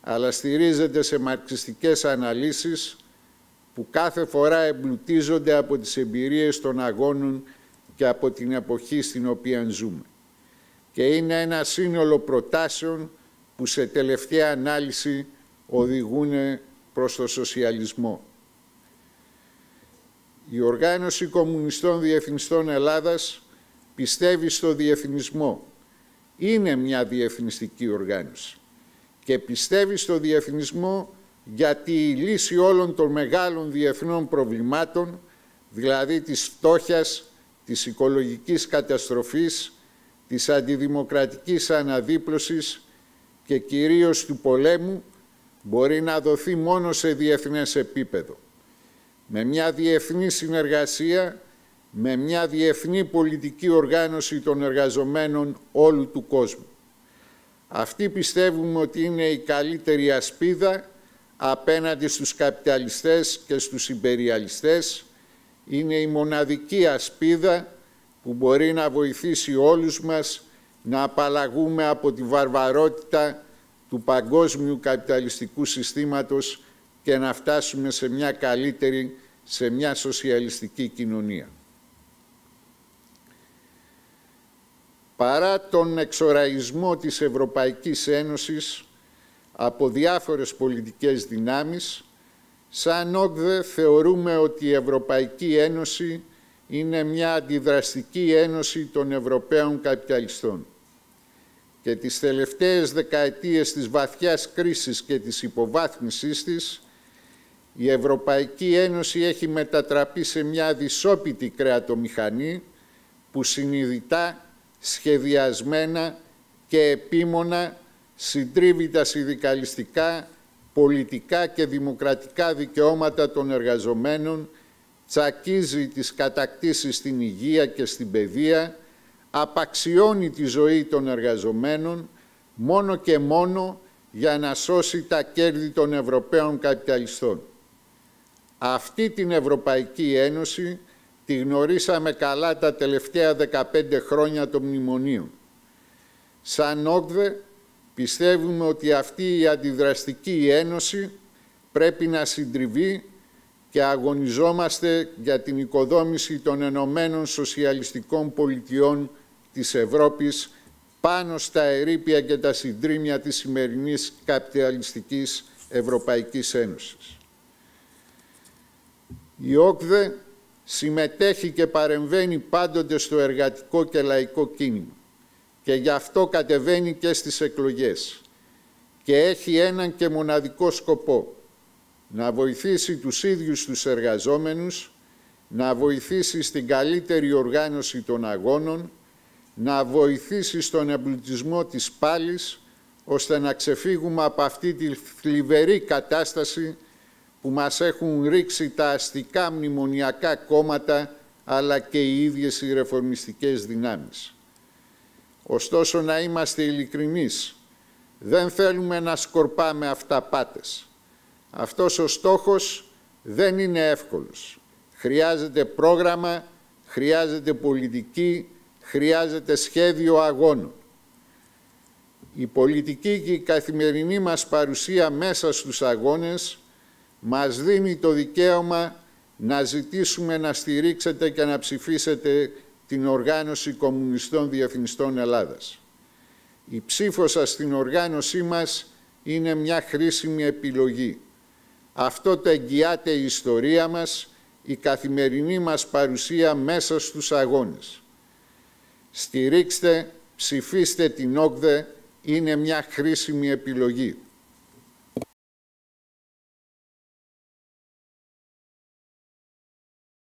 αλλά στηρίζεται σε μαρξιστικές αναλύσεις που κάθε φορά εμπλουτίζονται από τις εμπειρίες των αγώνων και από την εποχή στην οποία ζούμε. Και είναι ένα σύνολο προτάσεων που σε τελευταία ανάλυση οδηγούν προς το σοσιαλισμό. Η Οργάνωση Κομμουνιστών Διευθυνιστών Ελλάδας πιστεύει στο διεθνισμό. Είναι μια διεθνιστική οργάνωση και πιστεύει στο διεθνισμό γιατί η λύση όλων των μεγάλων διεθνών προβλημάτων, δηλαδή της φτώχειας, της οικολογικής καταστροφής, της αντιδημοκρατικής αναδίπλωσης και κυρίως του πολέμου, μπορεί να δοθεί μόνο σε διεθνές επίπεδο. Με μια διεθνή συνεργασία, με μια διεθνή πολιτική οργάνωση των εργαζομένων όλου του κόσμου. Αυτή πιστεύουμε ότι είναι η καλύτερη ασπίδα απέναντι στους καπιταλιστές και στους υπεριαλιστές. Είναι η μοναδική ασπίδα που μπορεί να βοηθήσει όλους μας να απαλλαγούμε από τη βαρβαρότητα του παγκόσμιου καπιταλιστικού συστήματος και να φτάσουμε σε μια καλύτερη, σε μια σοσιαλιστική κοινωνία. Παρά τον εξοραϊσμό της Ευρωπαϊκής Ένωσης από διάφορες πολιτικές δυνάμεις, σαν όγδε θεωρούμε ότι η Ευρωπαϊκή Ένωση είναι μια αντιδραστική ένωση των Ευρωπαίων καπιταλιστών. Και τις τελευταίες δεκαετίες της βαθιάς κρίσης και της υποβάθμισής της, η Ευρωπαϊκή Ένωση έχει μετατραπεί σε μια δυσόπιτη κρεατομηχανή που συνειδητά, σχεδιασμένα και επίμονα συντρίβει τα συνδικαλιστικά, πολιτικά και δημοκρατικά δικαιώματα των εργαζομένων, τσακίζει τις κατακτήσεις στην υγεία και στην παιδεία, απαξιώνει τη ζωή των εργαζομένων μόνο και μόνο για να σώσει τα κέρδη των Ευρωπαίων καπιταλιστών. Αυτή την Ευρωπαϊκή Ένωση τη γνωρίσαμε καλά τα τελευταία 15 χρόνια των μνημονίων. Σαν ΟΚΔΕ πιστεύουμε ότι αυτή η αντιδραστική ένωση πρέπει να συντριβεί και αγωνιζόμαστε για την οικοδόμηση των Ενωμένων Σοσιαλιστικών Πολιτιών της Ευρώπης πάνω στα ερήπια και τα συντρίμια της σημερινής καπιταλιστικής Ευρωπαϊκής Ένωσης. Η ΟΚΔΕ συμμετέχει και παρεμβαίνει πάντοτε στο εργατικό και λαϊκό κίνημα. Και γι' αυτό κατεβαίνει και στις εκλογές. Και έχει έναν και μοναδικό σκοπό. Να βοηθήσει τους ίδιους τους εργαζόμενους, να βοηθήσει στην καλύτερη οργάνωση των αγώνων, να βοηθήσει στον εμπλουτισμό της πάλης, ώστε να ξεφύγουμε από αυτή τη θλιβερή κατάσταση που μας έχουν ρίξει τα αστικά μνημονιακά κόμματα αλλά και οι ίδιες οι ρεφορμιστικές δυνάμεις. Ωστόσο να είμαστε ειλικρινείς, δεν θέλουμε να σκορπάμε αυταπάτες. Αυτός ο στόχος δεν είναι εύκολος. Χρειάζεται πρόγραμμα, χρειάζεται πολιτική, χρειάζεται σχέδιο αγώνων. Η πολιτική και η καθημερινή μας παρουσία μέσα στους αγώνες μας δίνει το δικαίωμα να ζητήσουμε να στηρίξετε και να ψηφίσετε την Οργάνωση Κομμουνιστών Διαφημιστών Ελλάδας. Η ψήφος σας στην οργάνωσή μας είναι μια χρήσιμη επιλογή. Αυτό το εγγυάται η ιστορία μας, η καθημερινή μας παρουσία μέσα στους αγώνες. Στηρίξτε, ψηφίστε την ΟΚΔΕ, είναι μια χρήσιμη επιλογή.